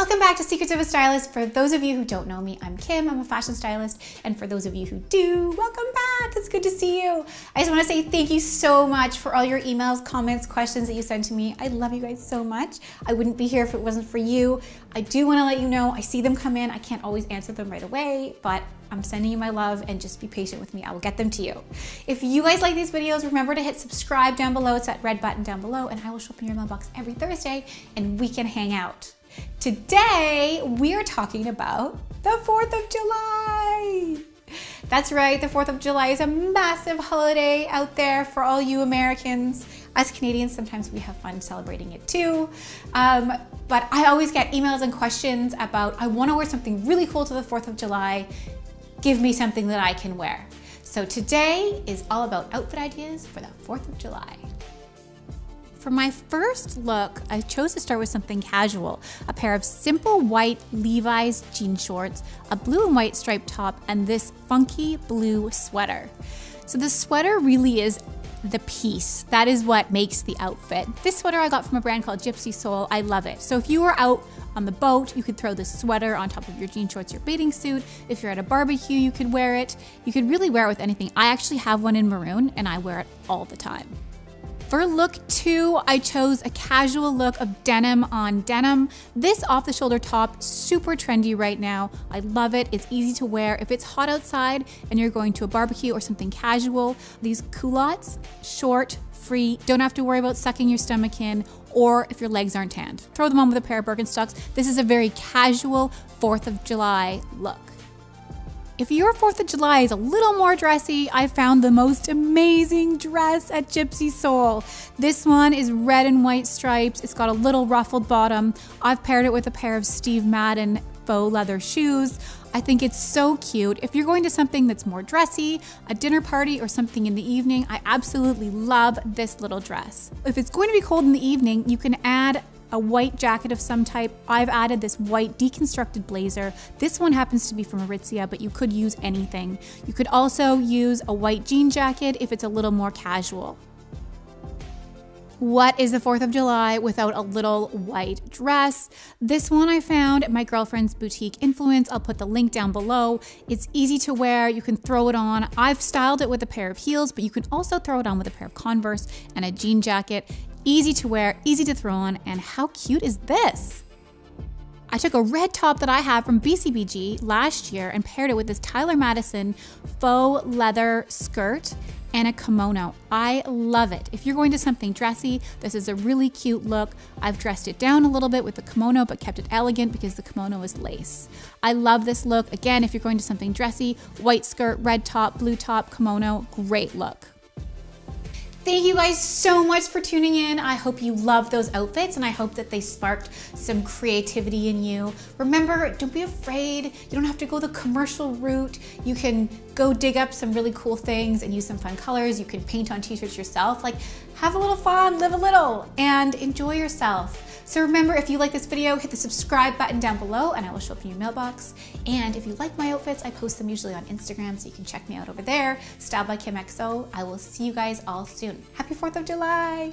Welcome back to Secrets of a Stylist. For those of you who don't know me, I'm Kim, I'm a fashion stylist. And for those of you who do, welcome back. It's good to see you. I just wanna say thank you so much for all your emails, comments, questions that you send to me. I love you guys so much. I wouldn't be here if it wasn't for you. I do wanna let you know, I see them come in. I can't always answer them right away, but I'm sending you my love and just be patient with me. I will get them to you. If you guys like these videos, remember to hit subscribe down below. It's that red button down below and I will show up in your mailbox every Thursday and we can hang out. Today, we are talking about the 4th of July. That's right, the 4th of July is a massive holiday out there for all you Americans. As Canadians, sometimes we have fun celebrating it too. Um, but I always get emails and questions about, I wanna wear something really cool to the 4th of July give me something that I can wear. So today is all about outfit ideas for the 4th of July. For my first look, I chose to start with something casual. A pair of simple white Levi's jean shorts, a blue and white striped top, and this funky blue sweater. So the sweater really is the piece. That is what makes the outfit. This sweater I got from a brand called Gypsy Soul. I love it. So if you were out on the boat, you could throw this sweater on top of your jean shorts, your bathing suit. If you're at a barbecue, you could wear it. You could really wear it with anything. I actually have one in maroon and I wear it all the time. For look two, I chose a casual look of denim on denim. This off the shoulder top, super trendy right now. I love it, it's easy to wear. If it's hot outside and you're going to a barbecue or something casual, these culottes, short, free, don't have to worry about sucking your stomach in, or if your legs aren't tanned. Throw them on with a pair of Birkenstocks. This is a very casual 4th of July look. If your 4th of July is a little more dressy, I found the most amazing dress at Gypsy Soul. This one is red and white stripes. It's got a little ruffled bottom. I've paired it with a pair of Steve Madden faux leather shoes. I think it's so cute. If you're going to something that's more dressy, a dinner party or something in the evening, I absolutely love this little dress. If it's going to be cold in the evening, you can add a white jacket of some type. I've added this white deconstructed blazer. This one happens to be from Aritzia, but you could use anything. You could also use a white jean jacket if it's a little more casual. What is the 4th of July without a little white dress? This one I found at my girlfriend's boutique influence. I'll put the link down below. It's easy to wear. You can throw it on. I've styled it with a pair of heels, but you can also throw it on with a pair of Converse and a jean jacket. Easy to wear, easy to throw on, and how cute is this? I took a red top that I have from BCBG last year and paired it with this Tyler Madison faux leather skirt and a kimono. I love it. If you're going to something dressy, this is a really cute look. I've dressed it down a little bit with the kimono, but kept it elegant because the kimono is lace. I love this look. Again, if you're going to something dressy, white skirt, red top, blue top, kimono, great look. Thank you guys so much for tuning in. I hope you love those outfits and I hope that they sparked some creativity in you. Remember, don't be afraid. You don't have to go the commercial route. You can go dig up some really cool things and use some fun colors. You can paint on t-shirts yourself. Like have a little fun, live a little, and enjoy yourself. So remember, if you like this video, hit the subscribe button down below and I will show up in your mailbox. And if you like my outfits, I post them usually on Instagram, so you can check me out over there, Style by Kim XO. I will see you guys all soon. Happy 4th of July!